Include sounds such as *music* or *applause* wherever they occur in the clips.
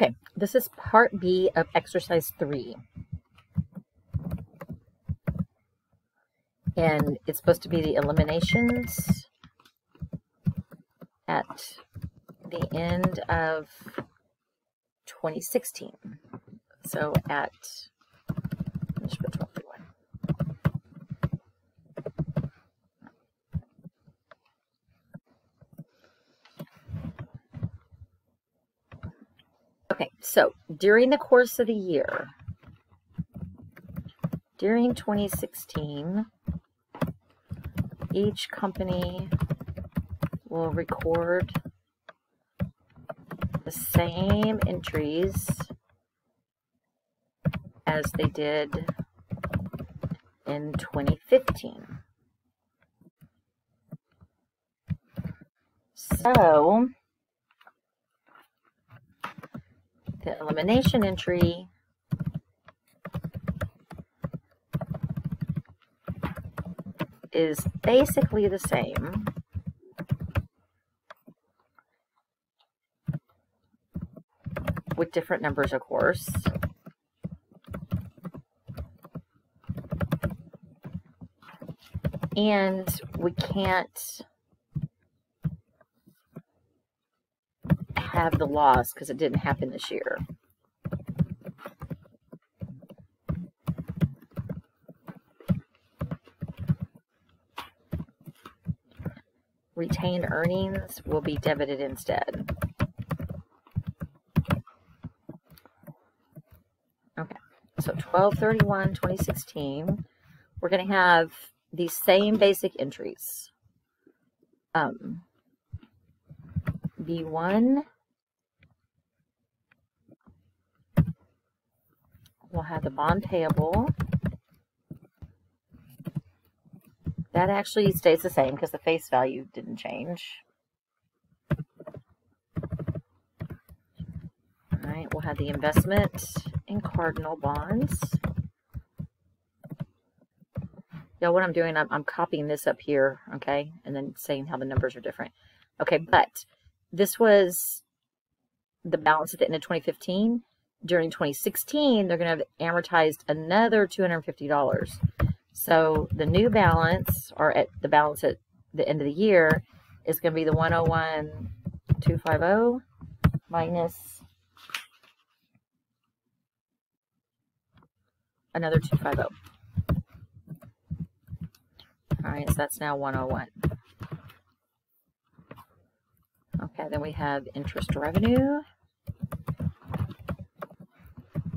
Okay, this is part B of exercise three. And it's supposed to be the eliminations at the end of 2016. So at, let's put 1231. Okay, so during the course of the year, during 2016, each company will record the same entries as they did in 2015. So, the elimination entry is basically the same. With different numbers, of course. And we can't have the loss because it didn't happen this year. Retained earnings will be debited instead. Okay, so 1231 2016, we're going to have these same basic entries. Um, B1 we'll have the bond payable. That actually stays the same because the face value didn't change. All right, we'll have the investment in cardinal bonds. Yeah, what I'm doing, I'm, I'm copying this up here, okay, and then saying how the numbers are different. Okay, but this was the balance at the end of 2015. During 2016, they're going to have amortized another $250. So the new balance, or at the balance at the end of the year, is going to be the 101,250 minus another 250. All right, so that's now 101. Okay, then we have interest revenue.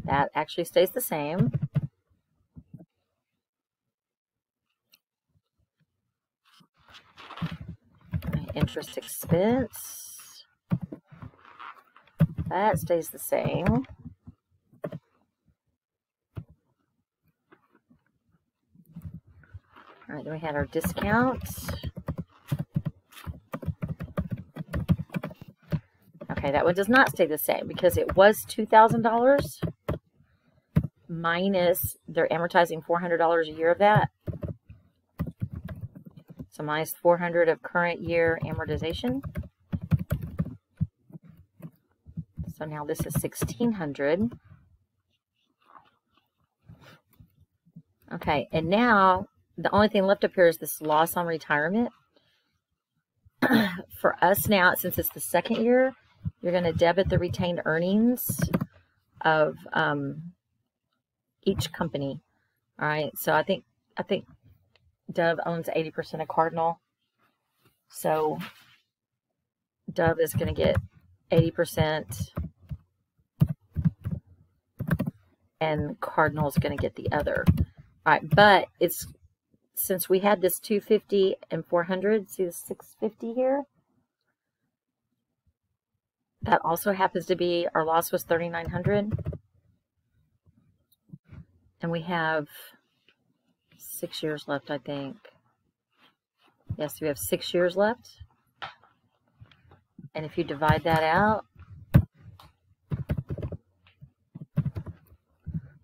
That actually stays the same. Interest expense. That stays the same. All right, then we had our discounts. Okay, that one does not stay the same because it was $2,000 minus, they're amortizing $400 a year of that. So minus 400 of current year amortization. So now this is 1600. Okay, and now the only thing left up here is this loss on retirement. *clears throat* For us now, since it's the second year, you're going to debit the retained earnings of um, each company. All right. So I think I think Dove owns 80% of Cardinal. So Dove is going to get 80% and Cardinal is going to get the other. All right, but it's since we had this 250 and 400, see the 650 here? That also happens to be, our loss was 3,900. And we have six years left, I think. Yes, we have six years left. And if you divide that out,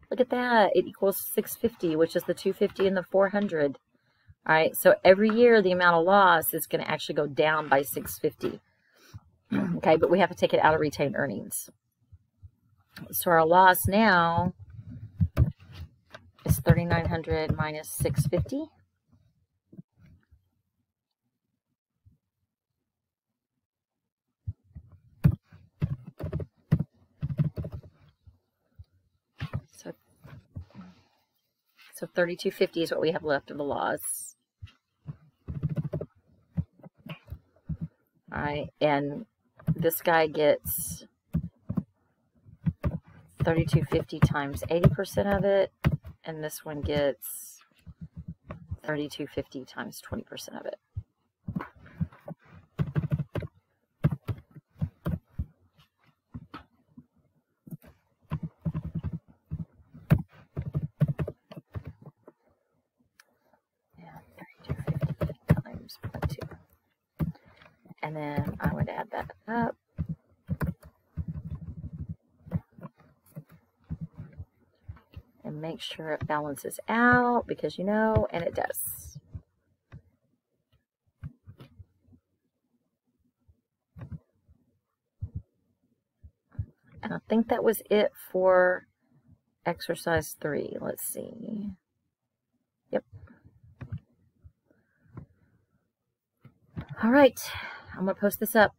look at that. It equals 650, which is the 250 and the 400. All right, so every year the amount of loss is going to actually go down by 650. *clears throat* okay, but we have to take it out of retained earnings. So our loss now is 3,900 minus 650. So, so 3250 is what we have left of the loss. All right, and this guy gets 3250 times 80% of it, and this one gets 3250 times 20% of it. Yeah, 3250 times 0.2. And then I would add that up. and make sure it balances out because you know, and it does. And I think that was it for exercise three. Let's see. Yep. All right. I'm going to post this up.